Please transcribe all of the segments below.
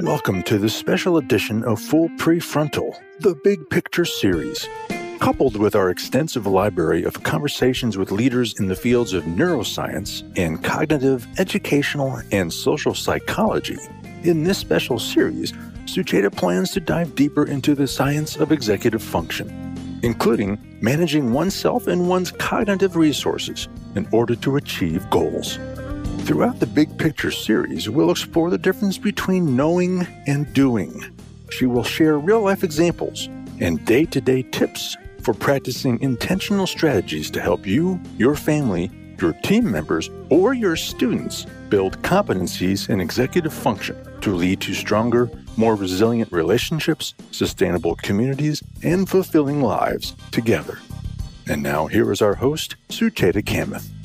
Welcome to this special edition of Full Prefrontal, the Big Picture series. Coupled with our extensive library of conversations with leaders in the fields of neuroscience and cognitive, educational, and social psychology, in this special series, Sucheta plans to dive deeper into the science of executive function, including managing oneself and one's cognitive resources in order to achieve goals. Throughout the Big Picture series, we'll explore the difference between knowing and doing. She will share real life examples and day to day tips for practicing intentional strategies to help you, your family, your team members, or your students build competencies in executive function to lead to stronger, more resilient relationships, sustainable communities, and fulfilling lives together. And now, here is our host, Sucheta Kamath.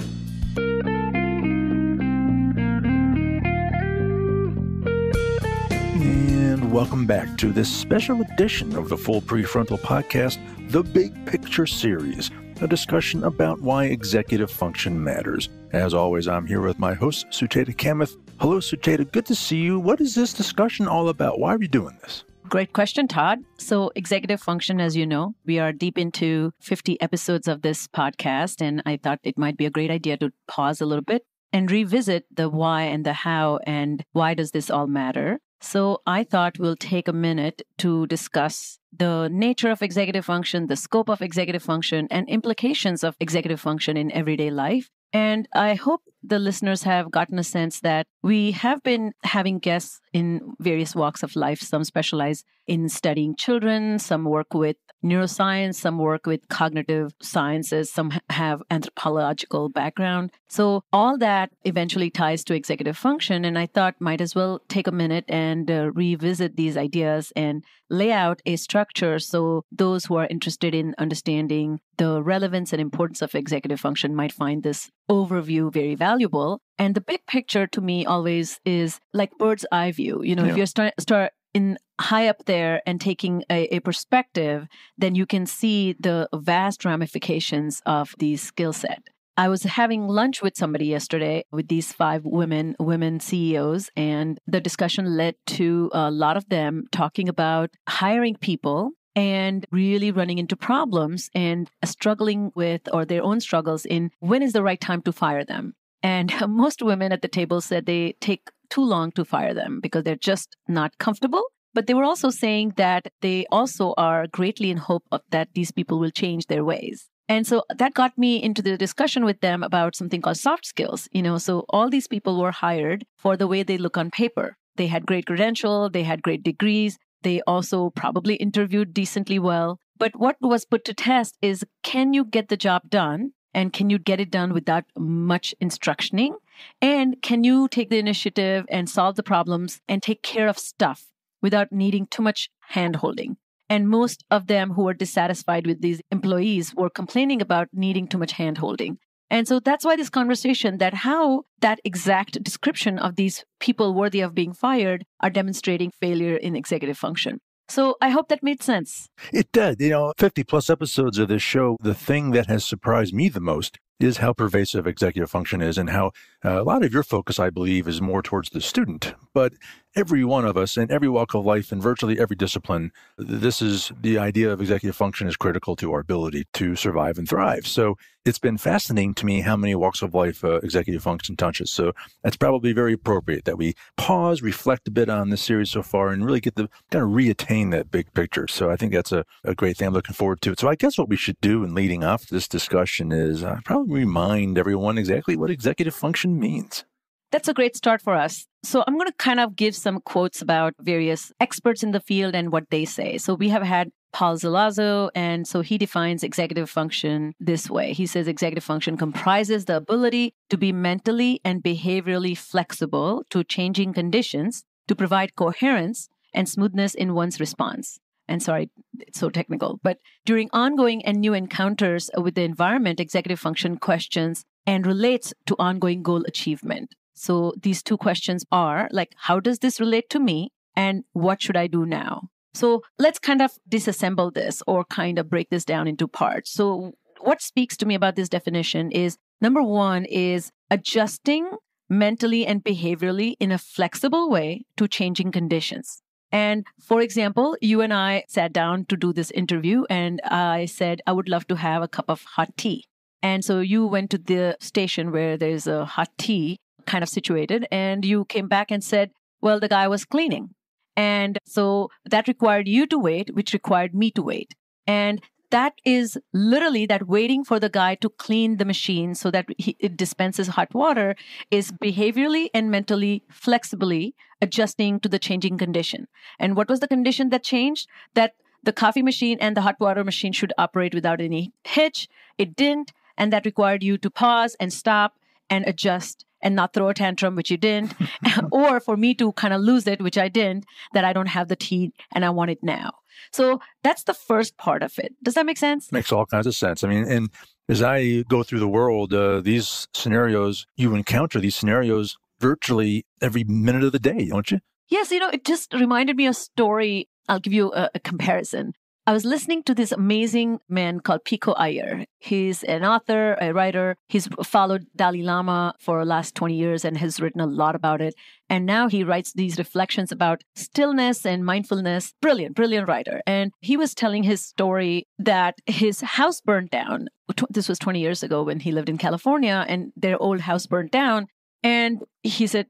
And welcome back to this special edition of the Full Prefrontal Podcast, the Big Picture Series, a discussion about why executive function matters. As always, I'm here with my host, Sucheta Kamath. Hello, Sucheta. Good to see you. What is this discussion all about? Why are we doing this? Great question, Todd. So, executive function, as you know, we are deep into 50 episodes of this podcast, and I thought it might be a great idea to pause a little bit and revisit the why and the how and why does this all matter. So I thought we'll take a minute to discuss the nature of executive function, the scope of executive function, and implications of executive function in everyday life. And I hope the listeners have gotten a sense that we have been having guests in various walks of life. Some specialize in studying children, some work with neuroscience, some work with cognitive sciences, some have anthropological background. So all that eventually ties to executive function. And I thought might as well take a minute and uh, revisit these ideas and lay out a structure so those who are interested in understanding the relevance and importance of executive function might find this overview very valuable. And the big picture to me always is like bird's eye view. You know, yeah. if you start start in high up there and taking a, a, perspective, then you can see the vast ramifications of the skill set. I was having lunch with somebody yesterday with these five women, women CEOs, and the discussion led to a lot of them talking about hiring people and really running into problems and struggling with or their own struggles in when is the right time to fire them. And most women at the table said they take too long to fire them because they're just not comfortable. But they were also saying that they also are greatly in hope of that these people will change their ways. And so that got me into the discussion with them about something called soft skills. You know, so all these people were hired for the way they look on paper. They had great credential, they had great degrees, they also probably interviewed decently well. But what was put to test is can you get the job done? And can you get it done without much instructioning? And can you take the initiative and solve the problems and take care of stuff without needing too much hand holding? And most of them who were dissatisfied with these employees were complaining about needing too much hand holding. And so that's why this conversation that how that exact description of these people worthy of being fired are demonstrating failure in executive function. So I hope that made sense. It did. You know, 50 plus episodes of this show, the thing that has surprised me the most is how pervasive executive function is and how uh, a lot of your focus, I believe, is more towards the student. But every one of us in every walk of life in virtually every discipline, this is the idea of executive function is critical to our ability to survive and thrive. So it's been fascinating to me how many walks of life uh, executive function touches. So that's probably very appropriate that we pause, reflect a bit on this series so far, and really get the kind of reattain that big picture. So I think that's a, a great thing. I'm looking forward to it. So I guess what we should do in leading off this discussion is uh, probably remind everyone exactly what executive function means. That's a great start for us. So, I'm going to kind of give some quotes about various experts in the field and what they say. So, we have had Paul Zelazo, and so he defines executive function this way. He says executive function comprises the ability to be mentally and behaviorally flexible to changing conditions to provide coherence and smoothness in one's response. And sorry, it's so technical, but during ongoing and new encounters with the environment, executive function questions and relates to ongoing goal achievement. So these two questions are like, how does this relate to me? And what should I do now? So let's kind of disassemble this or kind of break this down into parts. So what speaks to me about this definition is number one is adjusting mentally and behaviorally in a flexible way to changing conditions. And for example, you and I sat down to do this interview, and I said, I would love to have a cup of hot tea. And so you went to the station where there's a hot tea kind of situated, and you came back and said, Well, the guy was cleaning. And so that required you to wait, which required me to wait. And that is literally that waiting for the guy to clean the machine so that he, it dispenses hot water is behaviorally and mentally flexibly adjusting to the changing condition. And what was the condition that changed? That the coffee machine and the hot water machine should operate without any hitch. It didn't. And that required you to pause and stop and adjust and not throw a tantrum, which you didn't, or for me to kind of lose it, which I didn't, that I don't have the tea and I want it now. So that's the first part of it. Does that make sense? Makes all kinds of sense. I mean, and as I go through the world, uh, these scenarios, you encounter these scenarios virtually every minute of the day, don't you? Yes, you know, it just reminded me of a story. I'll give you a, a comparison. I was listening to this amazing man called Pico Iyer. He's an author, a writer. He's followed Dalai Lama for the last 20 years and has written a lot about it. And now he writes these reflections about stillness and mindfulness. Brilliant, brilliant writer. And he was telling his story that his house burned down. This was 20 years ago when he lived in California and their old house burned down. And he said,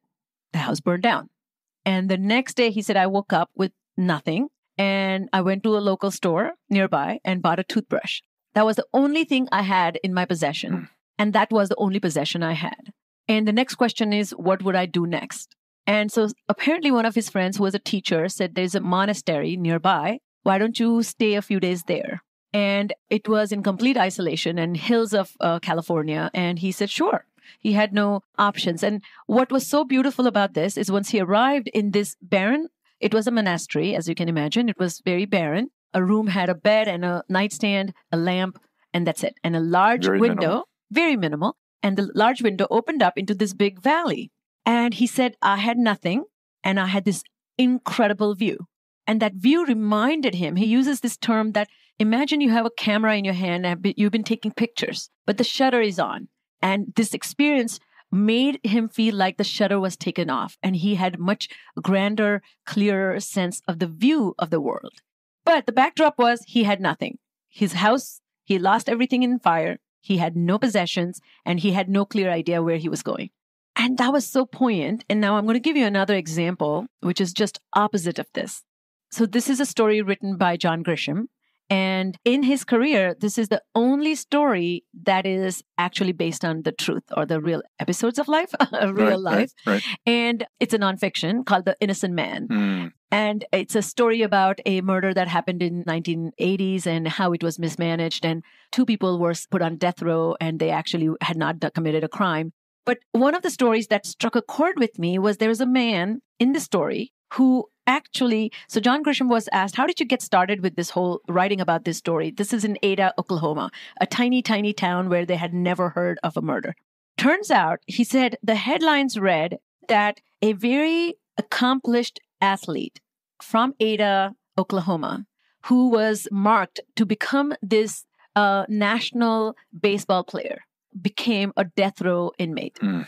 the house burned down. And the next day he said, I woke up with nothing and I went to a local store nearby and bought a toothbrush. That was the only thing I had in my possession. Mm. And that was the only possession I had. And the next question is, what would I do next? And so apparently, one of his friends who was a teacher said, There's a monastery nearby. Why don't you stay a few days there? And it was in complete isolation and hills of uh, California. And he said, Sure. He had no options. And what was so beautiful about this is once he arrived in this barren it was a monastery, as you can imagine. It was very barren. A room had a bed and a nightstand, a lamp, and that's it. And a large very window, minimal. very minimal. And the large window opened up into this big valley. And he said, I had nothing, and I had this incredible view. And that view reminded him, he uses this term that imagine you have a camera in your hand and you've been taking pictures, but the shutter is on. And this experience made him feel like the shutter was taken off and he had much grander, clearer sense of the view of the world. But the backdrop was he had nothing. His house, he lost everything in fire. He had no possessions and he had no clear idea where he was going. And that was so poignant. And now I'm going to give you another example, which is just opposite of this. So this is a story written by John Grisham. And in his career, this is the only story that is actually based on the truth or the real episodes of life, real right, life. Right, right. And it's a nonfiction called The Innocent Man. Mm. And it's a story about a murder that happened in 1980s and how it was mismanaged. And two people were put on death row and they actually had not committed a crime. But one of the stories that struck a chord with me was there was a man in the story who actually, so John Grisham was asked, How did you get started with this whole writing about this story? This is in Ada, Oklahoma, a tiny, tiny town where they had never heard of a murder. Turns out, he said, the headlines read that a very accomplished athlete from Ada, Oklahoma, who was marked to become this uh, national baseball player, became a death row inmate. Mm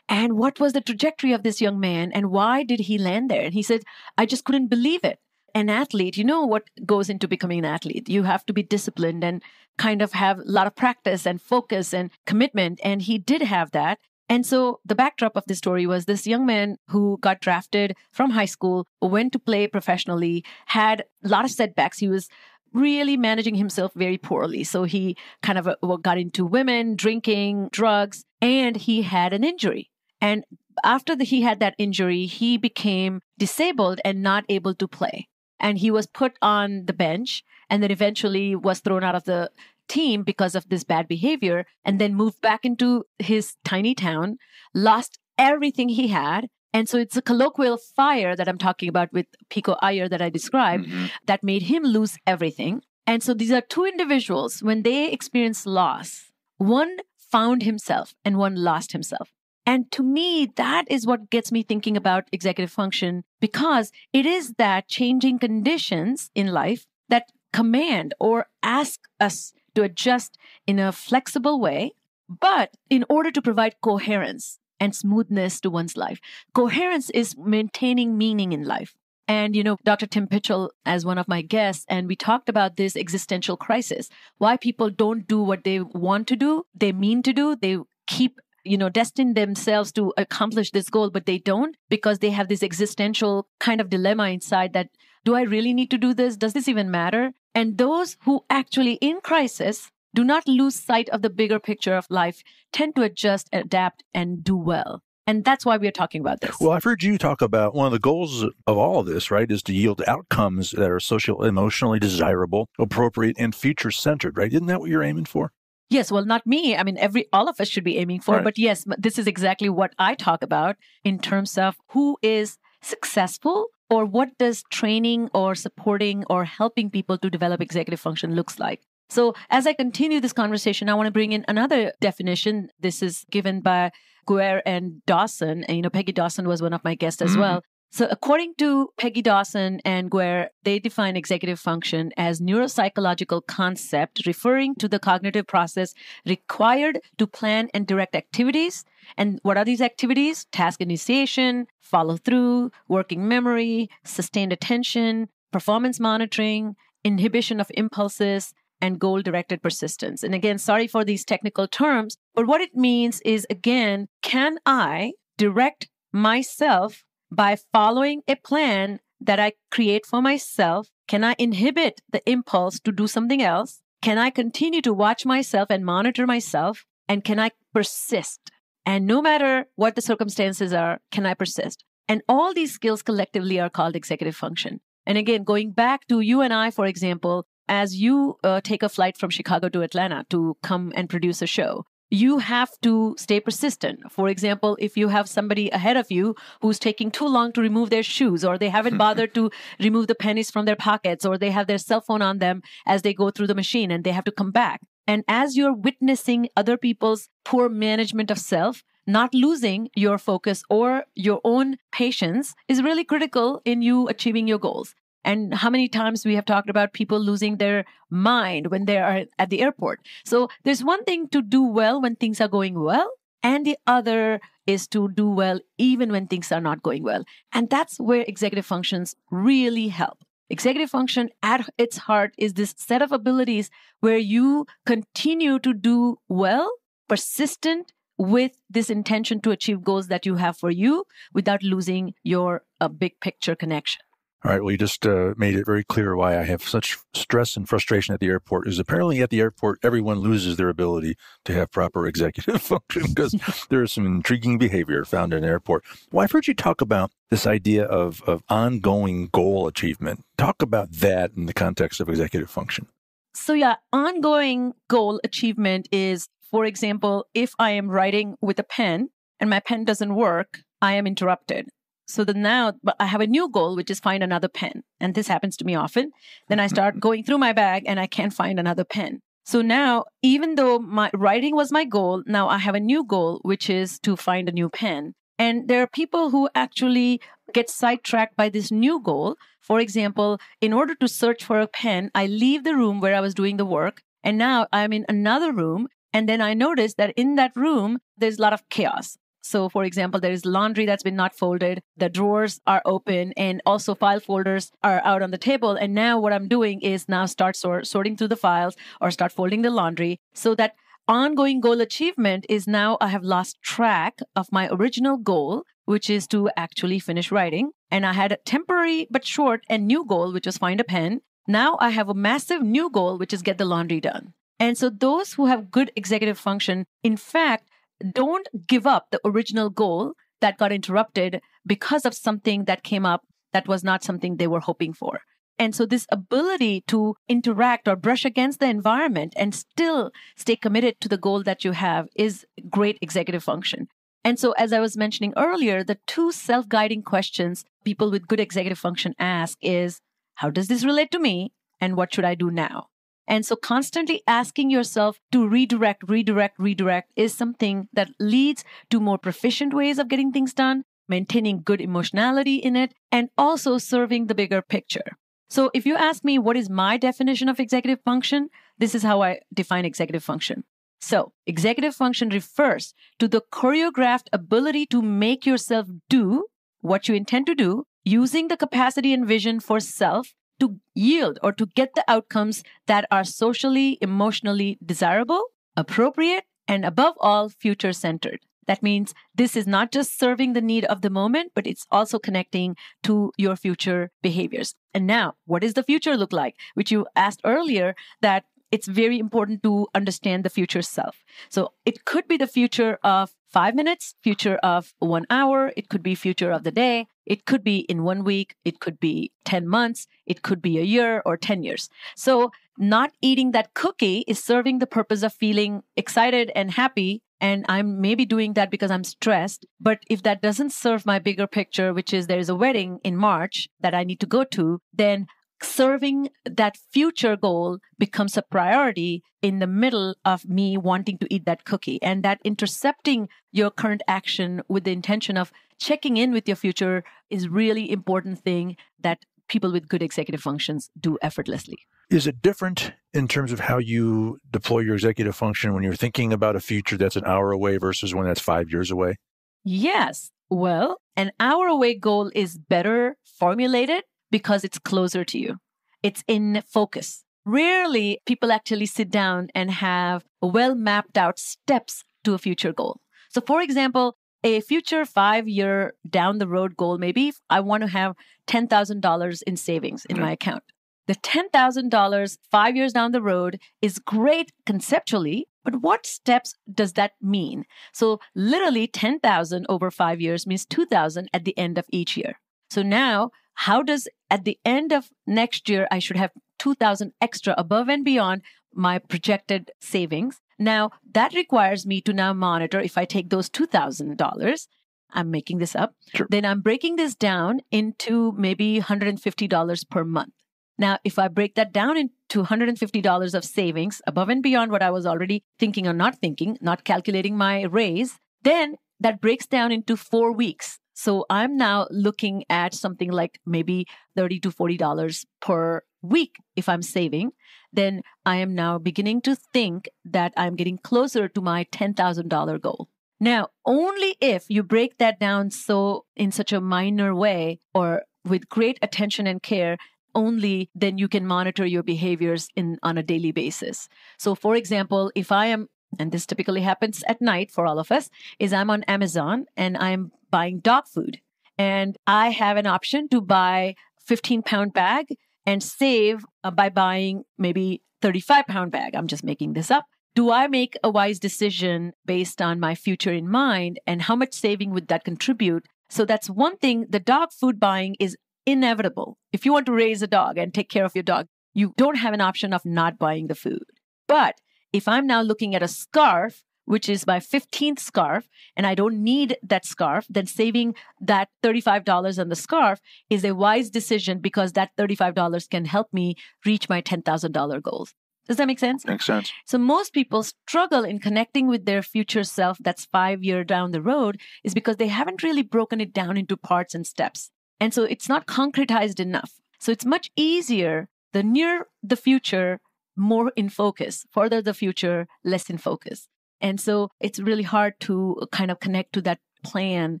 and what was the trajectory of this young man and why did he land there? And he said, I just couldn't believe it. An athlete, you know what goes into becoming an athlete. You have to be disciplined and kind of have a lot of practice and focus and commitment. And he did have that. And so the backdrop of this story was this young man who got drafted from high school, went to play professionally, had a lot of setbacks. He was really managing himself very poorly. So he kind of uh, got into women, drinking, drugs, and he had an injury. And after the, he had that injury, he became disabled and not able to play. And he was put on the bench and then eventually was thrown out of the team because of this bad behavior and then moved back into his tiny town, lost everything he had. And so it's a colloquial fire that I'm talking about with Pico Iyer that I described mm-hmm. that made him lose everything. And so these are two individuals, when they experience loss, one found himself and one lost himself. And to me, that is what gets me thinking about executive function because it is that changing conditions in life that command or ask us to adjust in a flexible way, but in order to provide coherence and smoothness to one's life. Coherence is maintaining meaning in life. And, you know, Dr. Tim Pychyl, as one of my guests, and we talked about this existential crisis why people don't do what they want to do, they mean to do, they keep you know, destined themselves to accomplish this goal, but they don't because they have this existential kind of dilemma inside that do I really need to do this? Does this even matter? And those who actually in crisis do not lose sight of the bigger picture of life tend to adjust, adapt, and do well. And that's why we are talking about this. Well, I've heard you talk about one of the goals of all of this, right, is to yield outcomes that are social, emotionally desirable, appropriate, and future centered, right? Isn't that what you're aiming for? Yes, well, not me. I mean, every all of us should be aiming for. Right. But yes, this is exactly what I talk about in terms of who is successful or what does training or supporting or helping people to develop executive function looks like. So as I continue this conversation, I want to bring in another definition. This is given by Guare and Dawson. And, you know, Peggy Dawson was one of my guests as mm-hmm. well. So, according to Peggy Dawson and Guare, they define executive function as neuropsychological concept referring to the cognitive process required to plan and direct activities. And what are these activities? Task initiation, follow through, working memory, sustained attention, performance monitoring, inhibition of impulses, and goal directed persistence. And again, sorry for these technical terms, but what it means is again, can I direct myself by following a plan that I create for myself, can I inhibit the impulse to do something else? Can I continue to watch myself and monitor myself? And can I persist? And no matter what the circumstances are, can I persist? And all these skills collectively are called executive function. And again, going back to you and I, for example, as you uh, take a flight from Chicago to Atlanta to come and produce a show, you have to stay persistent. For example, if you have somebody ahead of you who's taking too long to remove their shoes, or they haven't bothered to remove the pennies from their pockets, or they have their cell phone on them as they go through the machine and they have to come back. And as you're witnessing other people's poor management of self, not losing your focus or your own patience is really critical in you achieving your goals. And how many times we have talked about people losing their mind when they are at the airport. So there's one thing to do well when things are going well, and the other is to do well even when things are not going well. And that's where executive functions really help. Executive function at its heart is this set of abilities where you continue to do well, persistent with this intention to achieve goals that you have for you without losing your uh, big picture connection. All right. Well, you just uh, made it very clear why I have such stress and frustration at the airport. Is apparently at the airport, everyone loses their ability to have proper executive function because there is some intriguing behavior found in an airport. Well, I've heard you talk about this idea of, of ongoing goal achievement. Talk about that in the context of executive function. So, yeah, ongoing goal achievement is, for example, if I am writing with a pen and my pen doesn't work, I am interrupted. So then now I have a new goal, which is find another pen. And this happens to me often. Then I start mm-hmm. going through my bag and I can't find another pen. So now, even though my writing was my goal, now I have a new goal, which is to find a new pen. And there are people who actually get sidetracked by this new goal. For example, in order to search for a pen, I leave the room where I was doing the work. And now I'm in another room. And then I notice that in that room, there's a lot of chaos. So, for example, there is laundry that's been not folded, the drawers are open, and also file folders are out on the table. And now, what I'm doing is now start sort- sorting through the files or start folding the laundry so that ongoing goal achievement is now I have lost track of my original goal, which is to actually finish writing. And I had a temporary but short and new goal, which was find a pen. Now I have a massive new goal, which is get the laundry done. And so those who have good executive function, in fact, don't give up the original goal that got interrupted because of something that came up that was not something they were hoping for. And so, this ability to interact or brush against the environment and still stay committed to the goal that you have is great executive function. And so, as I was mentioning earlier, the two self guiding questions people with good executive function ask is How does this relate to me? And what should I do now? And so constantly asking yourself to redirect, redirect, redirect is something that leads to more proficient ways of getting things done, maintaining good emotionality in it, and also serving the bigger picture. So if you ask me what is my definition of executive function, this is how I define executive function. So, executive function refers to the choreographed ability to make yourself do what you intend to do using the capacity and vision for self to yield or to get the outcomes that are socially, emotionally desirable, appropriate, and above all, future centered. That means this is not just serving the need of the moment, but it's also connecting to your future behaviors. And now, what does the future look like? Which you asked earlier that it's very important to understand the future self. So it could be the future of five minutes, future of one hour. It could be future of the day. It could be in one week. It could be 10 months. It could be a year or 10 years. So not eating that cookie is serving the purpose of feeling excited and happy and I'm maybe doing that because I'm stressed. But if that doesn't serve my bigger picture, which is there's a wedding in March that I need to go to, then serving that future goal becomes a priority in the middle of me wanting to eat that cookie and that intercepting your current action with the intention of checking in with your future is really important thing that people with good executive functions do effortlessly is it different in terms of how you deploy your executive function when you're thinking about a future that's an hour away versus one that's five years away? Yes. Well, an hour away goal is better formulated because it's closer to you. It's in focus. Rarely people actually sit down and have well mapped out steps to a future goal. So, for example, a future five year down the road goal, maybe I want to have $10,000 in savings in my account. The $10,000 five years down the road is great conceptually, but what steps does that mean? So literally 10,000 over five years means 2,000 at the end of each year. So now how does at the end of next year, I should have 2000 extra above and beyond my projected savings. Now that requires me to now monitor if I take those $2,000 I'm making this up. Sure. Then I'm breaking this down into maybe $150 per month. Now, if I break that down into $150 of savings above and beyond what I was already thinking or not thinking, not calculating my raise, then that breaks down into four weeks. So I'm now looking at something like maybe 30 to $40 per week if I'm saving. Then I am now beginning to think that I'm getting closer to my $10,000 goal. Now, only if you break that down so in such a minor way or with great attention and care only then you can monitor your behaviors in on a daily basis. So for example, if I am and this typically happens at night for all of us is I'm on Amazon and I'm buying dog food and I have an option to buy 15 pound bag and save uh, by buying maybe 35 pound bag. I'm just making this up. Do I make a wise decision based on my future in mind and how much saving would that contribute? So that's one thing. The dog food buying is inevitable. If you want to raise a dog and take care of your dog, you don't have an option of not buying the food. But if I'm now looking at a scarf, which is my 15th scarf, and I don't need that scarf, then saving that $35 on the scarf is a wise decision because that $35 can help me reach my $10,000 goals. Does that make sense? Makes sense. So most people struggle in connecting with their future self that's five year down the road is because they haven't really broken it down into parts and steps. And so it's not concretized enough. So it's much easier the near the future, more in focus, further the future, less in focus. And so it's really hard to kind of connect to that plan,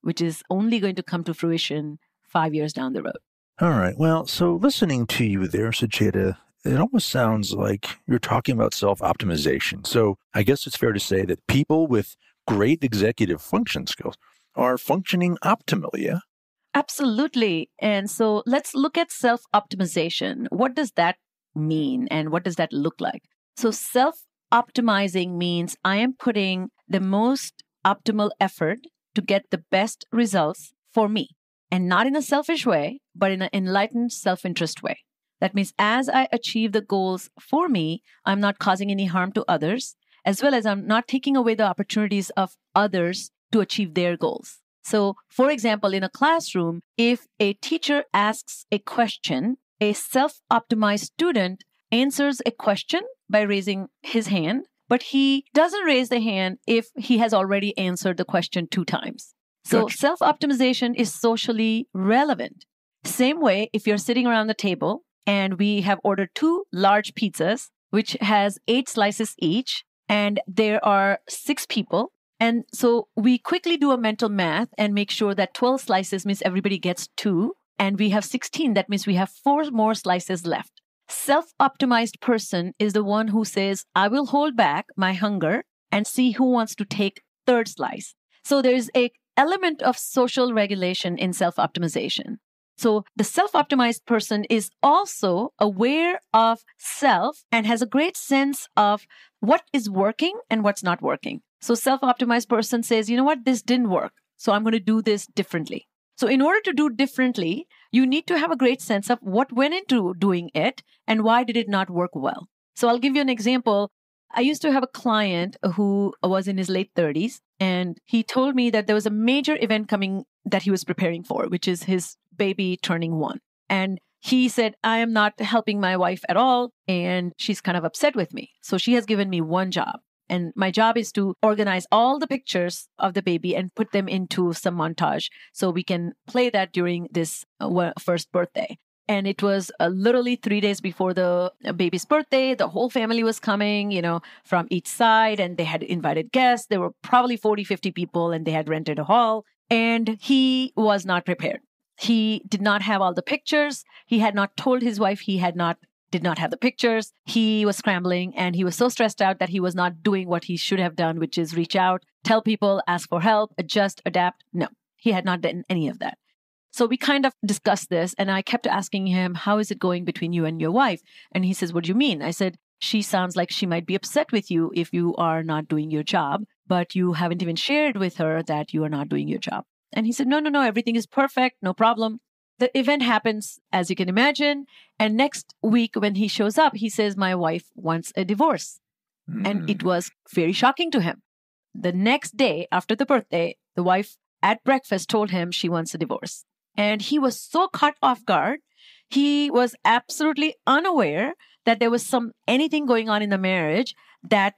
which is only going to come to fruition five years down the road. All right. Well, so listening to you there, Sucheta, it almost sounds like you're talking about self optimization. So I guess it's fair to say that people with great executive function skills are functioning optimally, yeah? Absolutely. And so let's look at self optimization. What does that mean and what does that look like? So, self optimizing means I am putting the most optimal effort to get the best results for me and not in a selfish way, but in an enlightened self interest way. That means as I achieve the goals for me, I'm not causing any harm to others, as well as I'm not taking away the opportunities of others to achieve their goals. So, for example, in a classroom, if a teacher asks a question, a self optimized student answers a question by raising his hand, but he doesn't raise the hand if he has already answered the question two times. So, gotcha. self optimization is socially relevant. Same way, if you're sitting around the table and we have ordered two large pizzas, which has eight slices each, and there are six people. And so we quickly do a mental math and make sure that 12 slices means everybody gets two. And we have 16. That means we have four more slices left. Self optimized person is the one who says, I will hold back my hunger and see who wants to take third slice. So there's a element of social regulation in self optimization. So the self optimized person is also aware of self and has a great sense of what is working and what's not working. So self optimized person says, you know what, this didn't work. So I'm going to do this differently. So in order to do differently, you need to have a great sense of what went into doing it and why did it not work well. So I'll give you an example. I used to have a client who was in his late 30s, and he told me that there was a major event coming that he was preparing for, which is his baby turning one. And he said, I am not helping my wife at all. And she's kind of upset with me. So she has given me one job. And my job is to organize all the pictures of the baby and put them into some montage so we can play that during this uh, first birthday. And it was uh, literally three days before the uh, baby's birthday. The whole family was coming, you know, from each side, and they had invited guests. There were probably 40, 50 people, and they had rented a hall. And he was not prepared. He did not have all the pictures. He had not told his wife he had not did not have the pictures. He was scrambling and he was so stressed out that he was not doing what he should have done, which is reach out, tell people, ask for help, adjust, adapt. No, he had not done any of that. So we kind of discussed this and I kept asking him, How is it going between you and your wife? And he says, What do you mean? I said, She sounds like she might be upset with you if you are not doing your job, but you haven't even shared with her that you are not doing your job. And he said, No, no, no, everything is perfect, no problem. The event happens, as you can imagine. And next week, when he shows up, he says, My wife wants a divorce. Mm. And it hmm. was very shocking to him. The next day after the birthday, the wife at breakfast told him she wants a divorce. And he was so caught off guard. He was absolutely unaware that there was some anything going on in the marriage that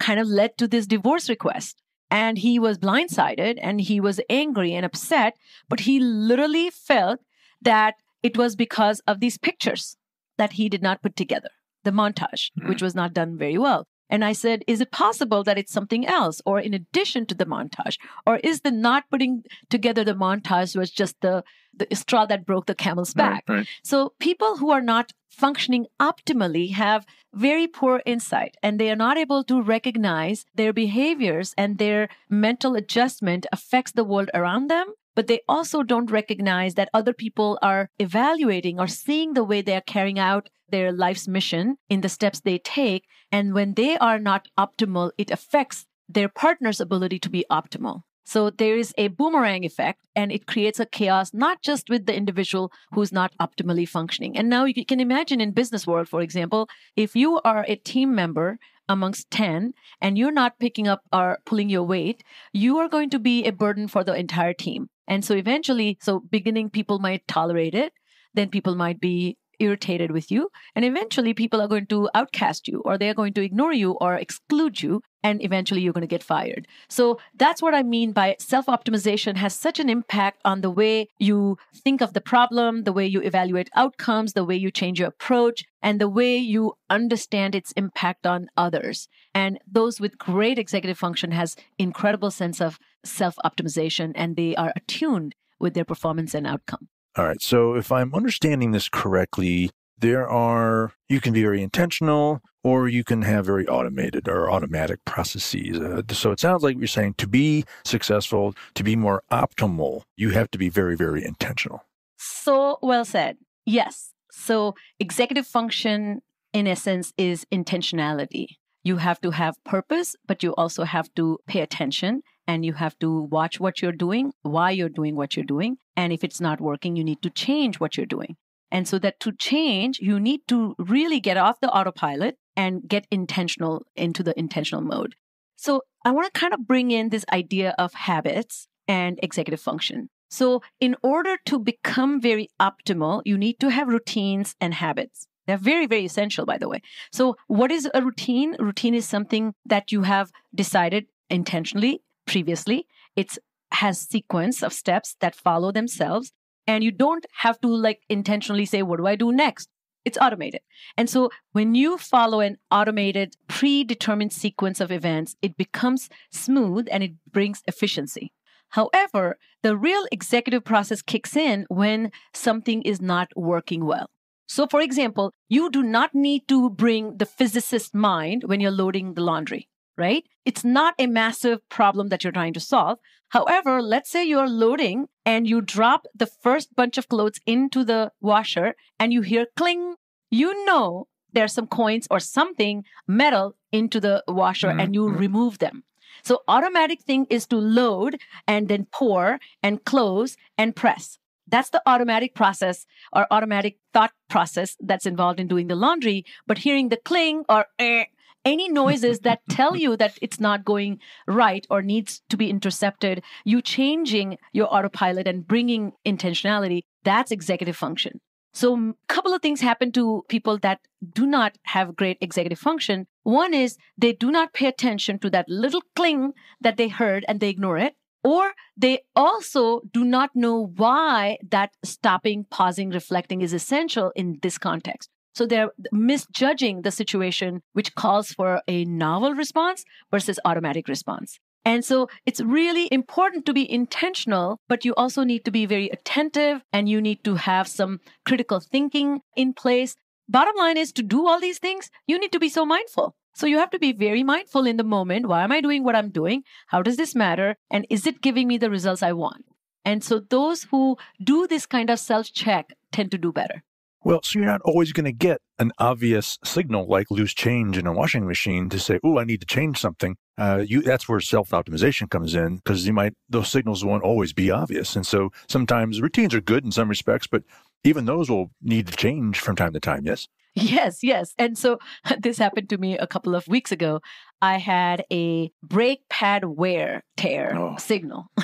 kind of led to this divorce request and he was blindsided and he was angry and upset, but he literally felt that it was because of these pictures that he did not put together, the montage, mm-hmm. which was not done very well. And I said, Is it possible that it's something else, or in addition to the montage? Or is the not putting together the montage was just the, the straw that broke the camel's back? Right, right. So people who are not functioning optimally have very poor insight and they are not able to recognize their behaviors and their mental adjustment affects the world around them but they also don't recognize that other people are evaluating or seeing the way they are carrying out their life's mission in the steps they take. And when they are not optimal, it affects their partner's ability to be optimal. So there is a boomerang effect and it creates a chaos, not just with the individual who's not optimally functioning. And now you can imagine in business world, for example, if you are a team member amongst 10 and you're not picking up or pulling your weight, you are going to be a burden for the entire team. And so eventually, so beginning people might tolerate it, then people might be irritated with you. And eventually, people are going to outcast you, or they're going to ignore you or exclude you. And eventually, you're going to get fired. So that's what I mean by self optimization has such an impact on the way you think of the problem, the way you evaluate outcomes, the way you change your approach, and the way you understand its impact on others. And those with great executive function has incredible sense of self optimization and they are attuned with their performance and outcome. All right. So if I'm understanding this correctly, there are, you can be very intentional or you can have very automated or automatic processes. Uh, so it sounds like you're saying to be successful, to be more optimal, you have to be very, very intentional. So well said. Yes. So executive function, in essence, is intentionality. You have to have purpose, but you also have to pay attention and you have to watch what you're doing, why you're doing what you're doing. And if it's not working, you need to change what you're doing. And so that to change, you need to really get off the autopilot and get intentional into the intentional mode. So I want to kind of bring in this idea of habits and executive function. So in order to become very optimal, you need to have routines and habits. They're very, very essential, by the way. So what is a routine? routine is something that you have decided intentionally previously. It has sequence of steps that follow themselves. And you don't have to like intentionally say, what do I do next? It's automated. And so when you follow an automated, predetermined sequence of events, it becomes smooth and it brings efficiency. However, the real executive process kicks in when something is not working well. So, for example, you do not need to bring the physicist mind when you're loading the laundry, right? It's not a massive problem that you're trying to solve. However, let's say you're loading and you drop the first bunch of clothes into the washer and you hear cling. You know there's some coins or something metal into the washer mm-hmm. and you mm-hmm. remove them. So automatic thing is to load and then pour and close and press. That's the automatic process or automatic thought process that's involved in doing the laundry. But hearing the cling or eh, any noises that tell you that it's not going right or needs to be intercepted, you changing your autopilot and bringing intentionality, that's executive function. So, a couple of things happen to people that do not have great executive function. One is they do not pay attention to that little cling that they heard and they ignore it. Or they also do not know why that stopping, pausing, reflecting is essential in this context. So they're misjudging the situation, which calls for a novel response versus automatic response. And so it's really important to be intentional, but you also need to be very attentive and you need to have some critical thinking in place. Bottom line is to do all these things, you need to be so mindful. So you have to be very mindful in the moment. Why am I doing what I'm doing? How does this matter? And is it giving me the results I want? And so those who do this kind of self check tend to do better. Well, so you're not always going to get an obvious signal like loose change in a washing machine to say, "Oh, I need to change something." Uh, you that's where self optimization comes in because you might those signals won't always be obvious, and so sometimes routines are good in some respects, but even those will need to change from time to time. Yes. Yes, yes. And so this happened to me a couple of weeks ago. I had a brake pad wear tear oh. signal.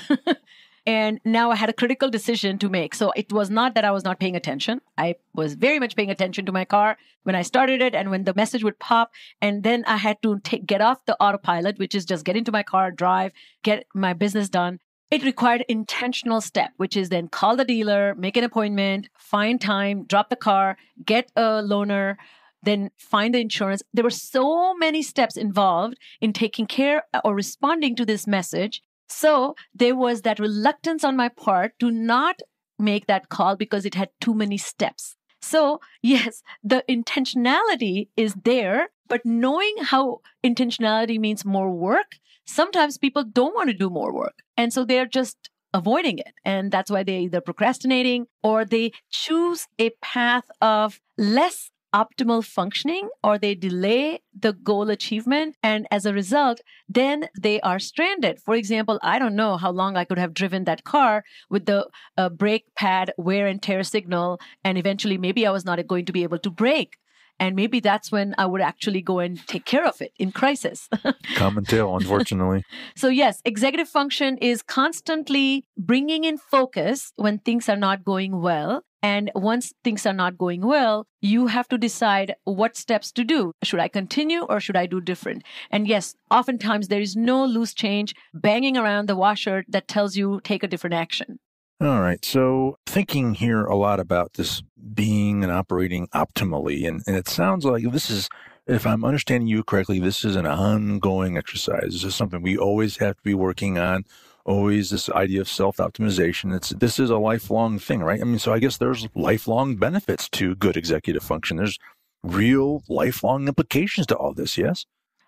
And now I had a critical decision to make. So it was not that I was not paying attention. I was very much paying attention to my car when I started it and when the message would pop. And then I had to take, get off the autopilot, which is just get into my car, drive, get my business done. It required intentional step, which is then call the dealer, make an appointment, find time, drop the car, get a loaner, then find the insurance. There were so many steps involved in taking care or responding to this message so there was that reluctance on my part to not make that call because it had too many steps. So, yes, the intentionality is there, but knowing how intentionality means more work, sometimes people don't want to do more work. And so they're just avoiding it. And that's why they're either procrastinating or they choose a path of less optimal functioning or they delay the goal achievement. And as a result, then they are stranded. For example, I don't know how long I could have driven that car with the uh, brake pad wear and tear signal. And eventually, maybe I was not going to be able to brake. And maybe that's when I would actually go and take care of it in crisis. Common tale, unfortunately. so, yes, executive function is constantly bringing in focus when things are not going well and once things are not going well, you have to decide what steps to do. Should I continue or should I do different? And yes, oftentimes there is no loose change banging around the washer that tells you take a different action. All right. So, thinking here a lot about this being and operating optimally, and, and it sounds like this is, if I'm understanding you correctly, this is an ongoing exercise. This is something we always have to be working on always this idea of self optimization. It's this is a lifelong thing, right? I mean, so I guess there's lifelong benefits to good executive function. There's real lifelong implications to all this, yes?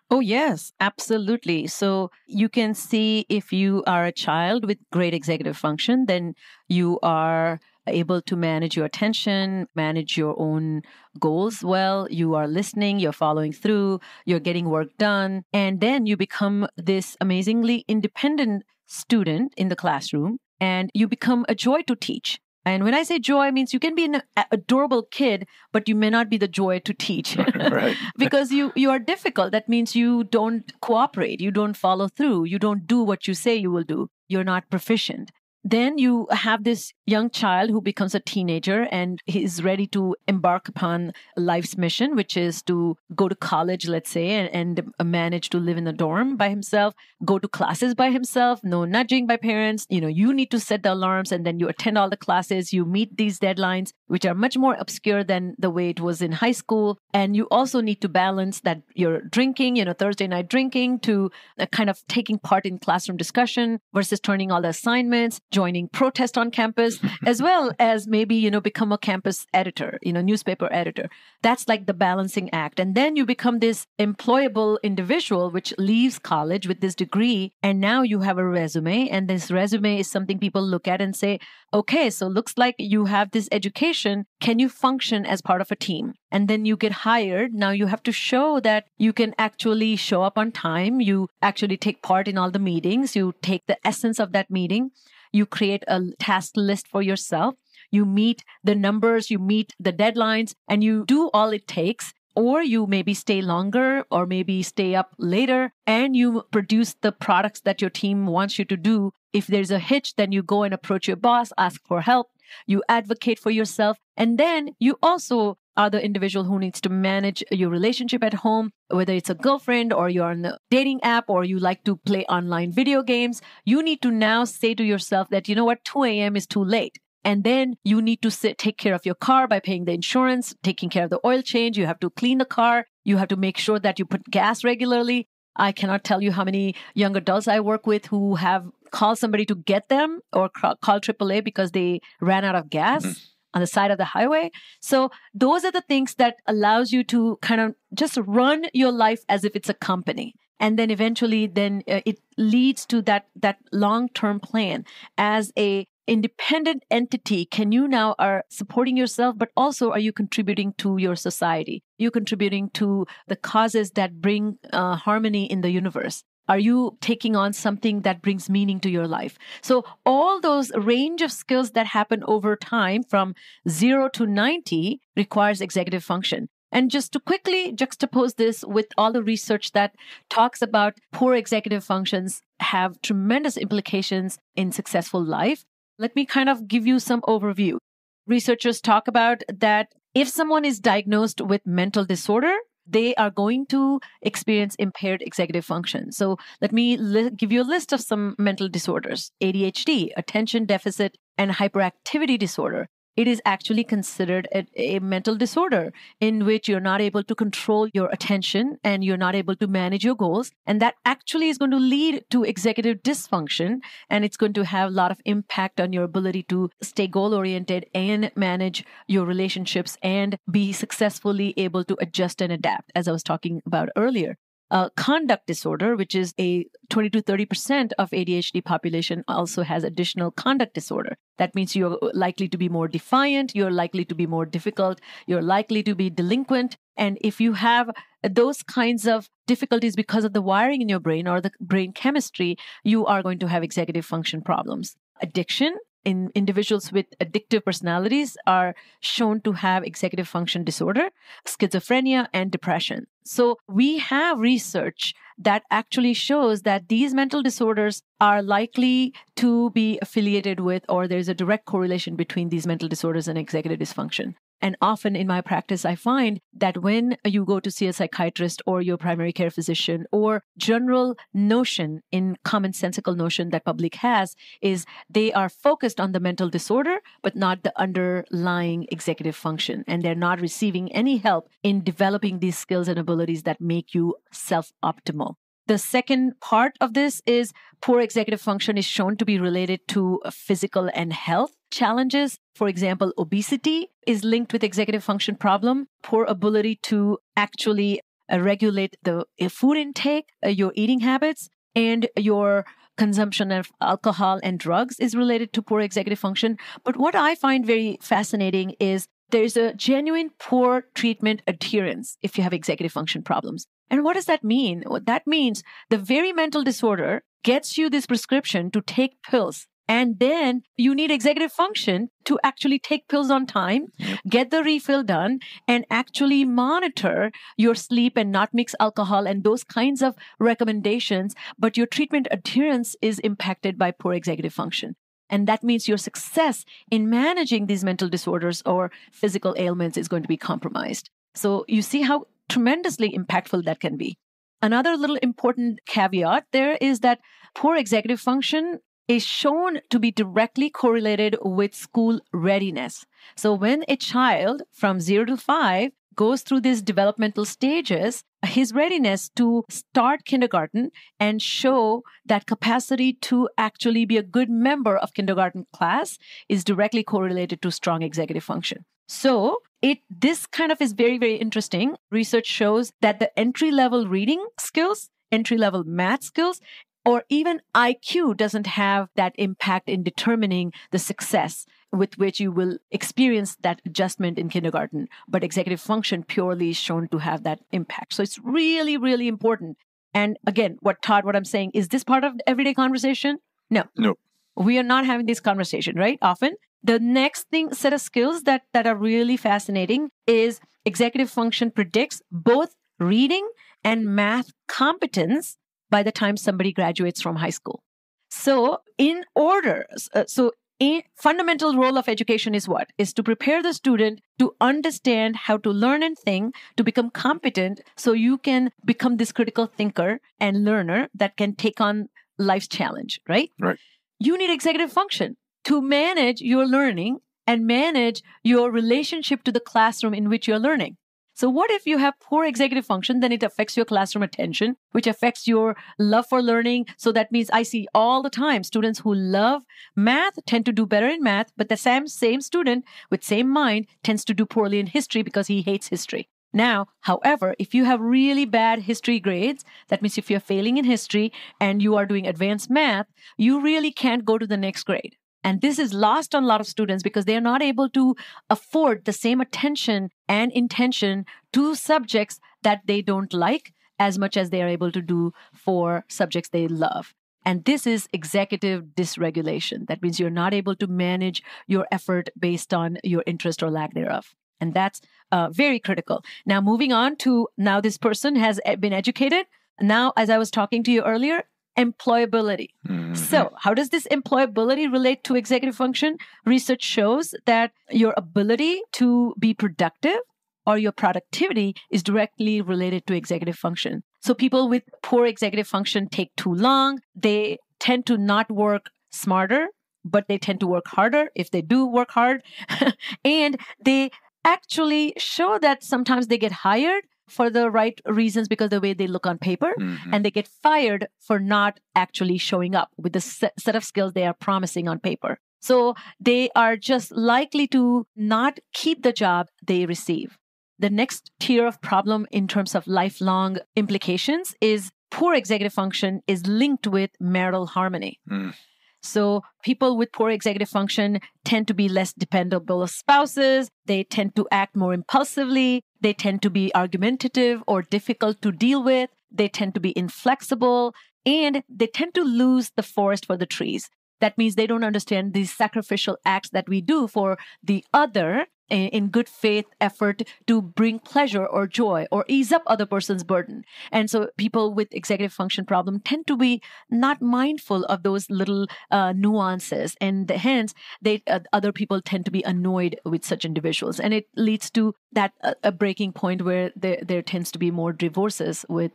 Oh, yes, absolutely. So you can see if you are a child with great executive function, then you are able to manage your attention, manage your own goals well. You are listening, you're following through, you're getting work done. And then you become this amazingly independent student in the classroom and you become a joy to teach. And when I say joy, means you can be an adorable kid, but you may not be the joy to teach because you, you are difficult. That means you don't cooperate, you don't follow through, you don't do what you say you will do, you're not proficient. Then you have this young child who becomes a teenager and he is ready to embark upon life's mission, which is to go to college, let's say, and, and manage to live in a dorm by himself, go to classes by himself, no nudging by parents. You know, you need to set the alarms and then you attend all the classes, you meet these deadlines, which are much more obscure than the way it was in high school. And you also need to balance that you're drinking, you know, Thursday night drinking to kind of taking part in classroom discussion versus turning all the assignments, joining protest on campus, as well as maybe, you know, become a campus editor, you know, newspaper editor. That's like the balancing act. And then you become this employable individual, which leaves college with this degree. And now you have a resume. And this resume is something people look at and say, okay, so looks like you have this education. Can you function as part of a team? And then you get hired. Now you have to show that you can actually show up on time. You actually take part in all the meetings. You take the essence of that meeting. You create a task list for yourself. You meet the numbers, you meet the deadlines, and you do all it takes or you maybe stay longer or maybe stay up later and you produce the products that your team wants you to do. If there's a hitch, then you go and approach your boss, ask for help, you advocate for yourself, and then you also the individual who needs to manage your relationship at home, whether it's a girlfriend or you're on the dating app or you like to play online video games. You need to now say to yourself that, you know what, 2 a.m. is too late. And then you need to sit, take care of your car by paying the insurance, taking care of the oil change. You have to clean the car. You have to make sure that you put gas regularly. I cannot tell you how many young adults I work with who have called somebody to get them or call AAA because they ran out of gas. Mm-hmm. On the side of the highway. So those are the things that allows you to kind of just run your life as if it's a company. And then eventually then uh, it leads to that that long-term plan as a independent entity can you now are supporting yourself but also are you contributing to your society you contributing to the causes that bring uh, harmony in the universe are you taking on something that brings meaning to your life so all those range of skills that happen over time from 0 to 90 requires executive function and just to quickly juxtapose this with all the research that talks about poor executive functions have tremendous implications in successful life let me kind of give you some overview. Researchers talk about that if someone is diagnosed with mental disorder, they are going to experience impaired executive function. So let me li- give you a list of some mental disorders ADHD, attention deficit and hyperactivity disorder, it is actually considered a, a, mental disorder in which you're not able to control your attention and you're not able to manage your goals. And that actually is going to lead to executive dysfunction and it's going to have a lot of impact on your ability to stay goal oriented and manage your relationships and be successfully able to adjust and adapt, as I was talking about earlier. Uh, conduct disorder, which is a 20 to 30% of ADHD population also has additional conduct disorder. That means you're likely to be more defiant, you're likely to be more difficult, you're likely to be delinquent. And if you have those kinds of difficulties because of the wiring in your brain or the brain chemistry, you are going to have executive function problems. Addiction, in individuals with addictive personalities are shown to have executive function disorder, schizophrenia, and depression. So we have research that actually shows that these mental disorders are likely to be affiliated with, or there's a direct correlation between these mental disorders and executive dysfunction. And often in my practice, I find that when you go to see a psychiatrist or your primary care physician or general notion in commonsensical notion that public has is they are focused on the mental disorder, but not the underlying executive function. And they're not receiving any help in developing these skills and abilities that make you self optimal. The second part of this is poor executive function is shown to be related to physical and health challenges. For example, obesity is linked with executive function problem, poor ability to actually uh, regulate the uh, food intake, uh, your eating habits, and your consumption of alcohol and drugs is related to poor executive function. But what I find very fascinating is there's a genuine poor treatment adherence if you have executive function problems. And what does that mean? That means the very mental disorder gets you this prescription to take pills. And then you need executive function to actually take pills on time, get the refill done, and actually monitor your sleep and not mix alcohol and those kinds of recommendations. But your treatment adherence is impacted by poor executive function. And that means your success in managing these mental disorders or physical ailments is going to be compromised. So you see how tremendously impactful that can be. Another little important caveat there is that poor executive function is shown to be directly correlated with school readiness. So when a child from zero to five goes through these developmental stages, his readiness to start kindergarten and show that capacity to actually be a good member of kindergarten class is directly correlated to strong executive function. So, it this kind of is very very interesting. Research shows that the entry level reading skills, entry level math skills or even IQ doesn't have that impact in determining the success with which you will experience that adjustment in kindergarten. But executive function purely is shown to have that impact. So it's really, really important. And again, what Todd, what I'm saying, is this part of everyday conversation? No. No. We are not having this conversation, right? Often. The next thing set of skills that, that are really fascinating is executive function predicts both reading and math competence by the time somebody graduates from high school. So, in order, uh, so a fundamental role of education is what? Is to prepare the student to understand how to learn and think, to become competent, so you can become this critical thinker and learner that can take on life's challenge, right? Right. You need executive function to manage your learning and manage your relationship to the classroom in which you're learning. So, what if you have poor executive function? Then it affects your classroom attention, which affects your love for learning. So, that means I see all the time students who love math tend to do better in math, but the same, same student with same mind tends to do poorly in history because he hates history. Now, however, if you have really bad history grades, that means if you're failing in history and you are doing advanced math, you really can't go to the next grade. And this is lost on a lot of students because they're not able to afford the same attention and intention to subjects that they don't like as much as they are able to do for subjects they love. And this is executive dysregulation. That means you're not able to manage your effort based on your interest or lack thereof. And that's uh, very critical. Now, moving on to now, this person has been educated. Now, as I was talking to you earlier, employability. Mm-hmm. So, how does this employability relate to executive function? Research shows that your ability to be productive or your productivity is directly related to executive function. So, people with poor executive function take too long. They tend to not work smarter, but they tend to work harder if they do work hard. and they actually show that sometimes they get hired for the right reasons because the way they look on paper mm-hmm. and they get fired for not actually showing up with the set of skills they are promising on paper. So they are just likely to not keep the job they receive. The next tier of problem in terms of lifelong implications is poor executive function is linked with marital harmony. Mm. So people with poor executive function tend to be less dependable spouses. They tend to act more impulsively. They tend to be argumentative or difficult to deal with. They tend to be inflexible and they tend to lose the forest for the trees. That means they don't understand these sacrificial acts that we do for the other in good faith effort to bring pleasure or joy or ease up other person's burden. And so people with executive function problem tend to be not mindful of those little uh, nuances. And hence they uh, other people tend to be annoyed with such individuals. And it leads to that uh, a breaking point where there, there tends to be more divorces with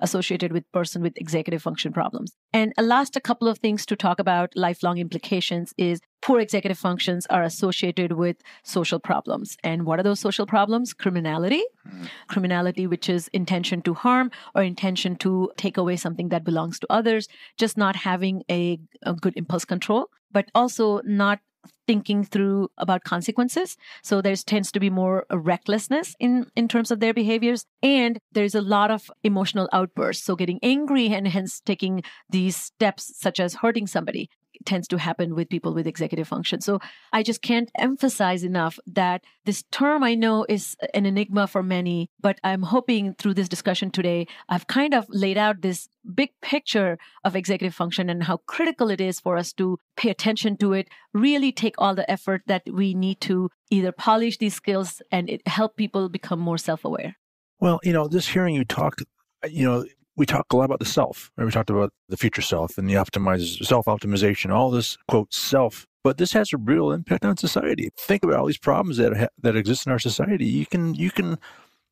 associated with person with executive function problems and a last a couple of things to talk about lifelong implications is poor executive functions are associated with social problems. And what are those social problems? Criminality, mm. criminality, which is intention to harm or intention to take away something that belongs to others, just not having a, a good impulse control, but also not thinking through about consequences. So there tends to be more recklessness in in terms of their behaviors. And there's a lot of emotional outbursts. So getting angry and hence taking these steps such as hurting somebody tends to happen with people with executive function. So I just can't emphasize enough that this term I know is an enigma for many, but I'm hoping through this discussion today, I've kind of laid out this big picture of executive function and how critical it is for us to pay attention to it, really take all the effort that we need to either polish these skills and help people become more self aware. Well, you know, just hearing you talk, you know, we talk a lot about the self. Right? We talked about the future self and the optimized self optimization, all this quote self. But this has a real impact on society. Think about all these problems that ha- that exist in our society. You can you can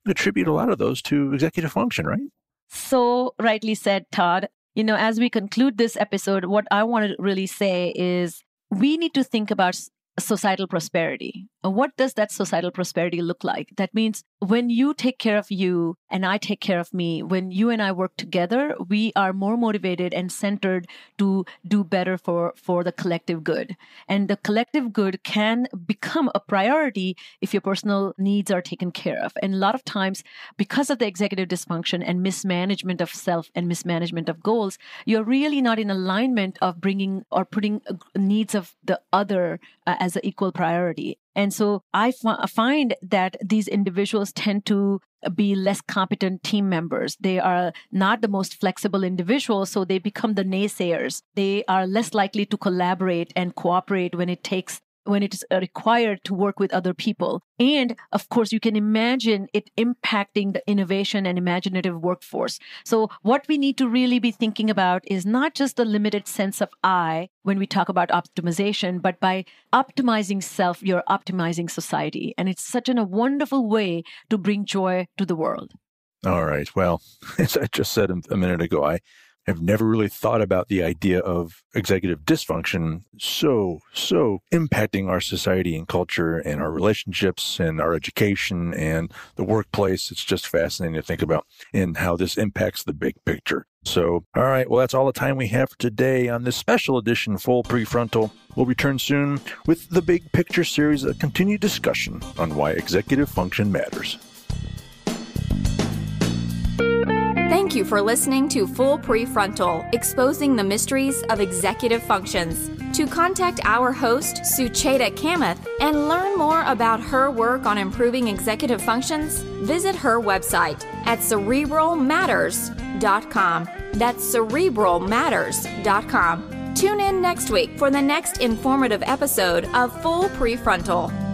attribute a lot of those to executive function, right? So rightly said, Todd. You know, as we conclude this episode, what I want to really say is we need to think about societal prosperity. What does that societal prosperity look like? That means when you take care of you and I take care of me, when you and I work together, we are more motivated and centered to do better for, for the collective good. And the collective good can become a priority if your personal needs are taken care of. And a lot of times, because of the executive dysfunction and mismanagement of self and mismanagement of goals, you're really not in alignment of bringing or putting uh, needs of the other uh, as an equal priority. And so I f- find that these individuals tend to be less competent team members. They are not the most flexible individuals, so they become the naysayers. They are less likely to collaborate and cooperate when it takes when it is uh, required to work with other people. And of course, you can imagine it impacting the innovation and imaginative workforce. So, what we need to really be thinking about is not just the limited sense of I when we talk about optimization, but by optimizing self, you're optimizing society. And it's such an, a wonderful way to bring joy to the world. All right. Well, as I just said a minute ago, I have never really thought about the idea of executive dysfunction so, so impacting our society and culture and our relationships and our education and the workplace. It's just fascinating to think about and how this impacts the big picture. So, all right, well, that's all the time we have for today on this special edition Full Prefrontal. We'll return soon with the Big Picture series, a continued discussion on why executive function matters. Thank you for listening to Full Prefrontal, exposing the mysteries of executive functions. To contact our host, Sucheta Kamath, and learn more about her work on improving executive functions, visit her website at cerebralmatters.com. That's cerebralmatters.com. Tune in next week for the next informative episode of Full Prefrontal.